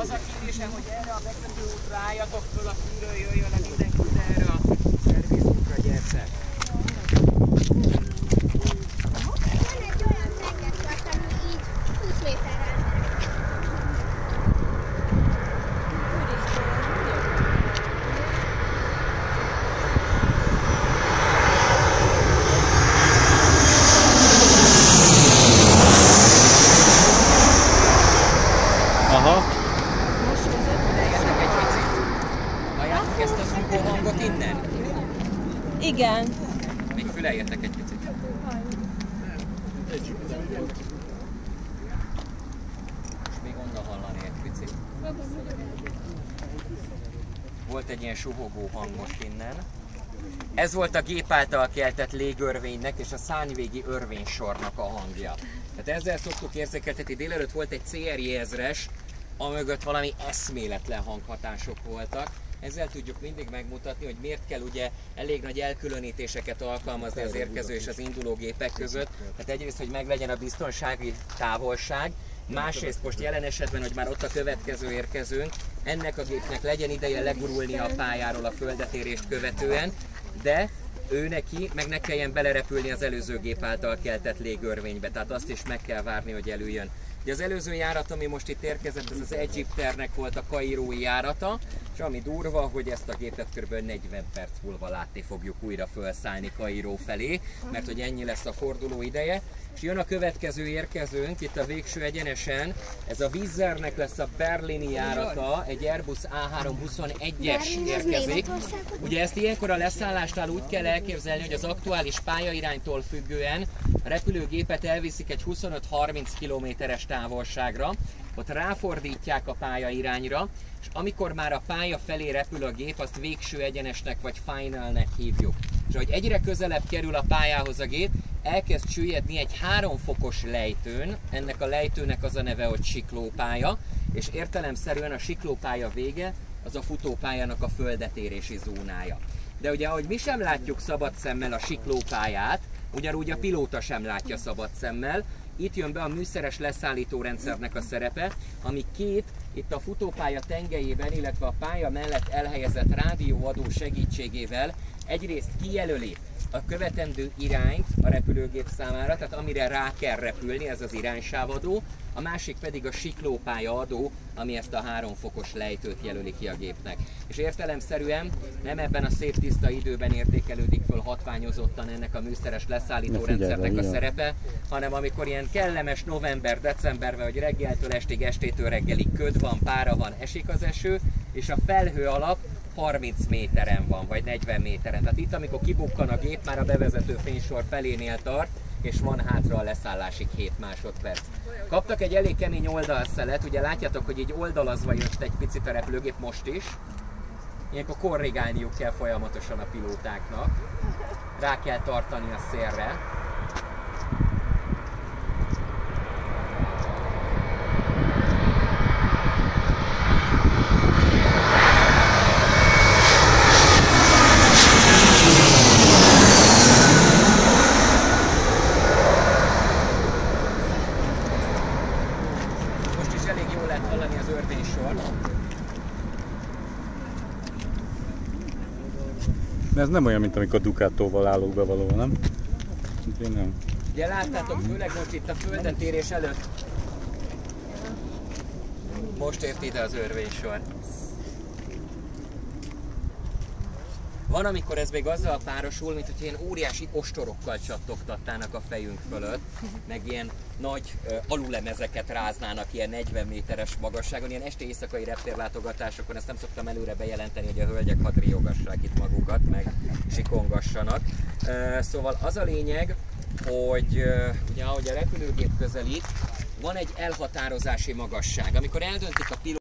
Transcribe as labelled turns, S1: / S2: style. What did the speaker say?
S1: Az a kérésem, hogy erre a bekötő útra álljatok föl a fűről, jöjjön le mindenki ide erre a szervizútra, gyertek.
S2: Van egy olyan tengerpart, ami így 20 méterrel.
S3: Aha.
S1: Figyeljetek egy picit. Halljátok ezt a zúgó hangot innen?
S4: Igen.
S1: Még füleljetek egy picit. És még onnan hallani egy picit. Volt egy ilyen suhogó hang most innen. Ez volt a gép által keltett légörvénynek és a szányvégi örvénysornak a hangja. Tehát ezzel szoktuk érzékeltetni, délelőtt volt egy CRI ezres, amögött valami eszméletlen hanghatások voltak. Ezzel tudjuk mindig megmutatni, hogy miért kell ugye elég nagy elkülönítéseket alkalmazni az érkező és az induló gépek között. Tehát egyrészt, hogy meglegyen a biztonsági távolság, másrészt most jelen esetben, hogy már ott a következő érkezőnk, ennek a gépnek legyen ideje legurulni a pályáról a földetérést követően, de ő neki, meg ne kelljen belerepülni az előző gép által keltett légörvénybe, tehát azt is meg kell várni, hogy előjön. Ugye az előző járat, ami most itt érkezett, ez az Egyipternek volt a kairói járata, és ami durva, hogy ezt a gépet kb. 40 perc múlva látni fogjuk újra felszállni Kairó felé, mert hogy ennyi lesz a forduló ideje. És jön a következő érkezőnk, itt a végső egyenesen, ez a Wizzernek lesz a berlini járata, egy Airbus A321-es
S2: Berlin az
S1: érkezik. Ugye ezt ilyenkor a leszállásnál úgy kell elképzelni, hogy az aktuális pályairánytól függően a repülőgépet elviszik egy 25-30 kilométeres távolságra, ott ráfordítják a pályairányra, és amikor már a pálya felé repül a gép, azt végső egyenesnek vagy finalnek hívjuk. És ahogy egyre közelebb kerül a pályához a gép, elkezd süllyedni egy három fokos lejtőn, ennek a lejtőnek az a neve, hogy siklópálya, és értelemszerűen a siklópálya vége az a futópályának a földetérési zónája. De ugye, ahogy mi sem látjuk szabad szemmel a siklópályát, ugyanúgy a pilóta sem látja szabad szemmel, itt jön be a műszeres leszállító rendszernek a szerepe, ami két itt a futópálya tengelyében, illetve a pálya mellett elhelyezett rádióadó segítségével egyrészt kijelöli a követendő irányt a repülőgép számára, tehát amire rá kell repülni, ez az iránysávadó, a másik pedig a siklópálya adó, ami ezt a három fokos lejtőt jelöli ki a gépnek. És értelemszerűen nem ebben a szép tiszta időben értékelődik föl hatványozottan ennek a műszeres leszállító rendszernek a szerepe, hanem amikor ilyen kellemes november, decemberben, hogy reggeltől estig, estétől reggelig köd van, pára van, esik az eső, és a felhő alap 30 méteren van, vagy 40 méteren. Tehát itt, amikor kibukkan a gép, már a bevezető fénysor felénél tart, és van hátra a leszállásig 7 másodperc. Kaptak egy elég kemény oldalszelet, ugye látjátok, hogy így oldalazva jött egy picit a repülőgép most is. Ilyenkor korrigálniuk kell folyamatosan a pilótáknak. Rá kell tartani a szélre. Most is elég jól lehet örvénysort.
S3: De ez nem olyan, mint amikor Ducatóval állok be valahol, nem? Én nem.
S1: Ugye láttátok, főleg most itt a földetérés előtt. Most ért ide az örvénysor. Van, amikor ez még azzal párosul, mint hogy ilyen óriási ostorokkal csattogtatnának a fejünk fölött, meg ilyen nagy ö, alulemezeket ráznának ilyen 40 méteres magasságon, ilyen esti éjszakai reptérlátogatásokon, ezt nem szoktam előre bejelenteni, hogy a hölgyek hadd riogassák itt magukat, meg sikongassanak. Ö, Szóval az a lényeg, hogy ö, ugye ahogy a repülőgép közelít, van egy elhatározási magasság. Amikor eldöntik a pilóták,